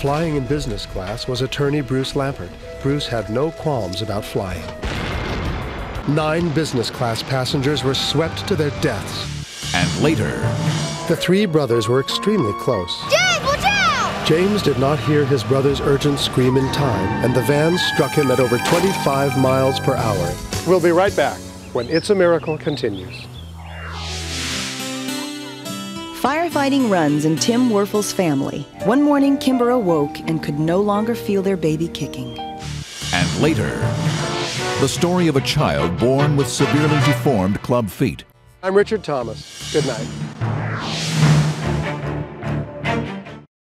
Flying in business class was attorney Bruce Lampert. Bruce had no qualms about flying. Nine business class passengers were swept to their deaths. And later, The three brothers were extremely close. James, watch out! James did not hear his brother's urgent scream in time, and the van struck him at over 25 miles per hour. We'll be right back when It's a Miracle continues. Firefighting runs in Tim Werfel's family. One morning, Kimber awoke and could no longer feel their baby kicking. and later, the story of a child born with severely deformed club feet. I'm Richard Thomas. Good night.